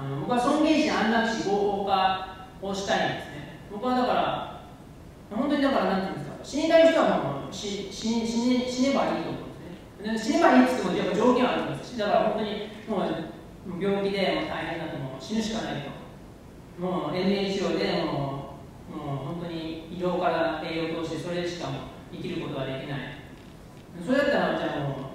あの僕は尊厳死安楽死合法化をしたいんですね。僕はだから本当にだからなんていうんですか死にたい人はもう死死ね死ねばいいと思うんですね。死ねばいいって言ってもやっぱ条件はあるんですだから本当にもう病気でもう大変だともう。死ぬしかないと。もう延命治療でもうもう本当に医療から栄養としてそれしかも生きることができない。それだったらじゃあも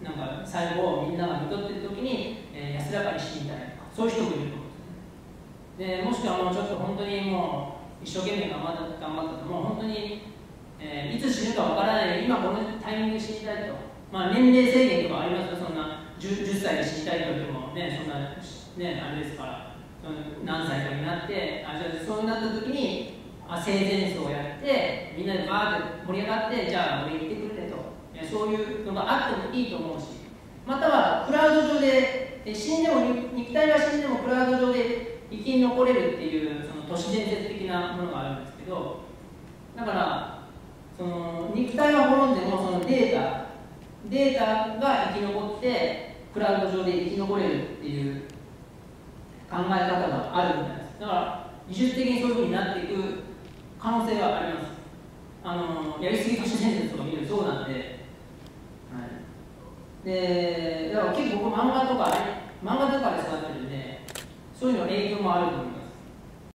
うなんか最後をみんなが見とってる時に、えー、安らかに死にたい。そういう人もいると思うでもしくはもうちょっと本当にもう一生懸命頑張った頑張ったともう本当に、えー、いつ死ぬかわからない今このタイミングで死にたいと。まあ年齢制限とかありますかそんな 10, 10歳で死にたいと言ってもねそんなねあれですから。何歳かになってあじゃそうなった時にあ生前葬をやってみんなでバーって盛り上がってじゃあ俺行ってくれと。そういうのがあってもいいと思うし。またはクラウド上で死んでも肉体が死んでもクラウド上で生き残れるっていうその都市伝説的なものがあるんですけどだからその肉体は滅んでもそのデータデータが生き残ってクラウド上で生き残れるっていう考え方があるみたいです。だから技術的にそういうふうになっていく可能性はあります。あのやりすぎ都市伝説とか見るそうなんで。はい。でだから結構僕漫画とか漫画とかで育ってるんでそういうの影響もあると思います